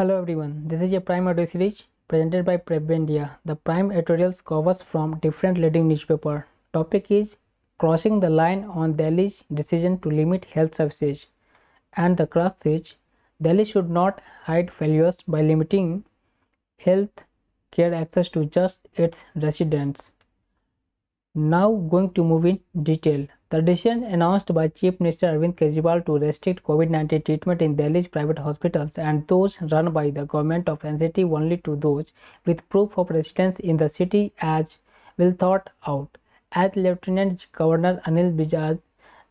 Hello everyone, this is a Prime audio series presented by PrepWay India. The Prime editorials covers from different leading newspaper. Topic is crossing the line on Delhi's decision to limit health services. And the crux is Delhi should not hide failures by limiting health care access to just its residents. Now going to move in detail. The decision announced by Chief Minister Arvind Kejriwal to restrict COVID-19 treatment in Delhi's private hospitals and those run by the government of NCT only to those with proof of residence in the city as well thought out. As Lieutenant Governor Anil Baijal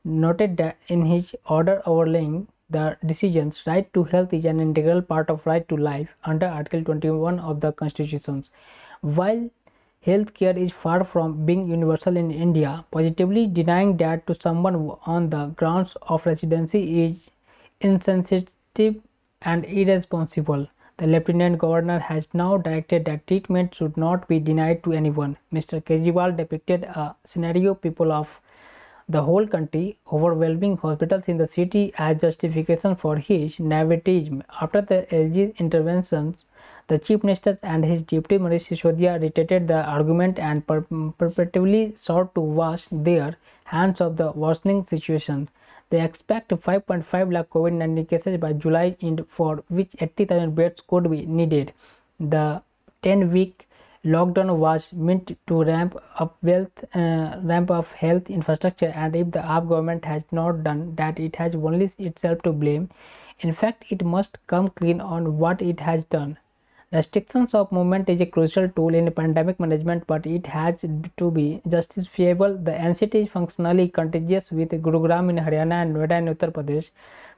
noted that in his order overlaying the decisions, right to health is an integral part of right to life under Article 21 of the Constitution. While Healthcare is far from being universal in India. Positively denying that to someone on the grounds of residency is insensitive and irresponsible. The Lieutenant Governor has now directed that treatment should not be denied to anyone. Mr. Kejriwal depicted a scenario people of the whole country overwhelming hospitals in the city as justification for his nepotism. After the LG's interventions, the Chief Minister and his Deputy Manish Sisodia reiterated the argument and per perpetually sought to wash their hands of the worsening situation. They expect 5.5 lakh COVID-19 cases by July for which 80,000 beds could be needed. The 10-week lockdown was meant to ramp up wealth, uh, ramp up health infrastructure, and if the AAP government has not done that, it has only itself to blame. In fact, it must come clean on what it has done. Restrictions of movement is a crucial tool in pandemic management, but it has to be justifiable. The NCT is functionally contiguous with Gurugram in Haryana and Noida in Uttar Pradesh.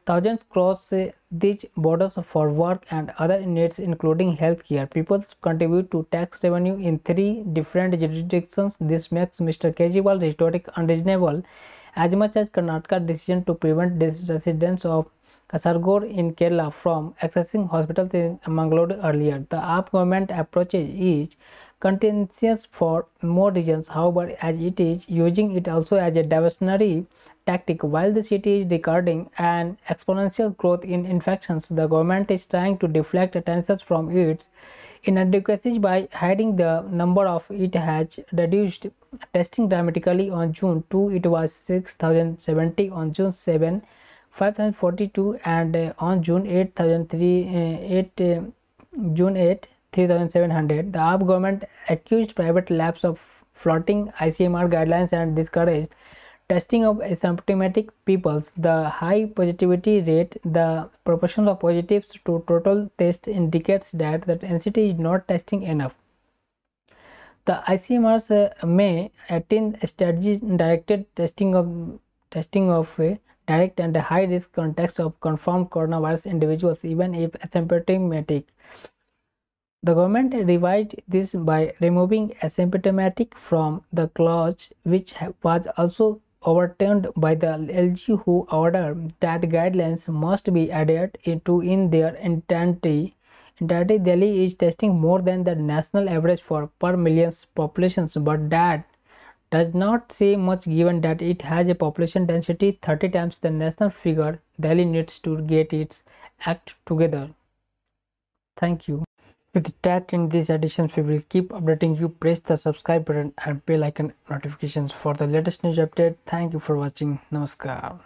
Thousands cross these borders for work and other needs, including healthcare. People contribute to tax revenue in three different jurisdictions. This makes Mr. Kejriwal rhetoric unreasonable as much as Karnataka's decision to prevent residents of Kasaragod in Kerala from accessing hospitals in Mangalore earlier. The AAP government approach is contentious for more regions, however, as it is using it also as a diversionary tactic. While the city is recording an exponential growth in infections, the government is trying to deflect attention from its inadequacies by hiding the number of it has reduced testing dramatically on June 2 it was 6070 on June 7 5042 and uh, on June 8 2003 uh, 8 uh, June 8 3700 the AAP government accused private labs of flouting ICMR guidelines and discouraged testing of asymptomatic peoples. The high positivity rate the proportion of positives to total test indicates that the NCT is not testing enough. The ICMR's uh, May 18 strategy directed testing of testing of uh, direct and high risk contacts of confirmed coronavirus individuals even if asymptomatic. The government revised this by removing asymptomatic from the clause which was also overturned by the LG who ordered that guidelines must be adhered to in their entirety. Entirety Delhi is testing more than the national average for per million populations but that does not say much given that it has a population density 30 times the national figure Delhi needs to get its act together. Thank you. With that in these editions we will keep updating you press the subscribe button and bell icon notifications for the latest news update. Thank you for watching. Namaskar.